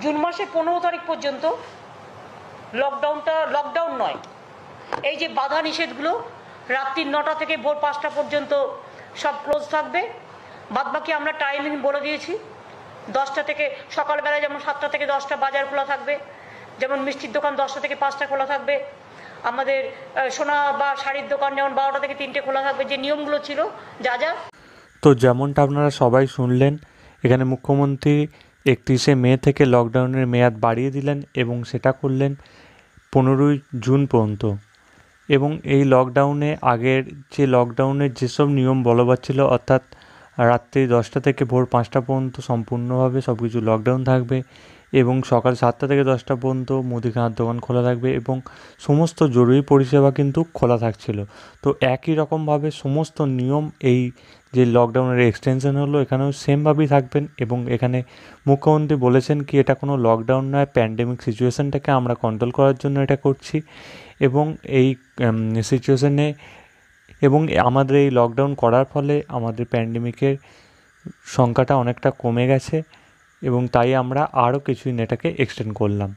June মাসে পনেরো তারিখ পর্যন্ত লকডাউনটা লকডাউন নয়। এই যে বাধা নিষেধগুলো রাত্রি নটা থেকে ভোর পাঁচটা পর্যন্ত সব ক্লোজ থাকবে। বাদবাকি আমরা টাইমিং বলে দিয়েছি। দশটা থেকে সকালবেলা যেমন সাতটা থেকে দশটা বাজার খোলা থাকবে, যেমন মিষ্টির দোকান দশটা থেকে পাঁচটা খোলা থাকবে। আমাদের সোনা বা শাড়ির দোকান যেমন বারোটা থেকে তিনটে খোলা থাকবে, যে নিয়মগুলো ছিল, যা যা। তো যেমনটা আপনারা সবাই শুনলেন, এখানে মুখ্যমন্ত্রী একত্রিশে মে থেকে লকডাউনের মেয়াদ বাড়িয়ে দিলেন এবং সেটা করলেন পনেরোই জুন পর্যন্ত। এবং এই লকডাউনে আগের যে লকডাউনের যেসব নিয়ম বলবৎ ছিল, অর্থাৎ রাত্রি দশটা থেকে ভোর পাঁচটা পর্যন্ত সম্পূর্ণভাবে সব কিছু লকডাউন থাকবে এবং সকাল সাতটা থেকে দশটা পর্যন্ত মুদিখানার দোকান খোলা থাকবে এবং সমস্ত জরুরি পরিষেবা কিন্তু খোলা থাকছিল। তো একই রকমভাবে সমস্ত নিয়ম এই যে লকডাউনের এক্সটেনশন হলো, এখানেও সেমভাবেই থাকবেন এবং এখানে মুখ্যমন্ত্রী বলেছেন কি, এটা কোনো লকডাউন নয় প্যান্ডেমিক সিচুয়েশানটাকে আমরা কন্ট্রোল করার জন্য এটা করছি এবং এই সিচুয়েশানে এবং আমাদের এই লকডাউন করার ফলে আমাদের প্যান্ডেমিকের সংখ্যাটা অনেকটা কমে গেছে। এবং তাই আমরা আরও কিছুদিন এটাকে এক্সটেন্ড করলাম।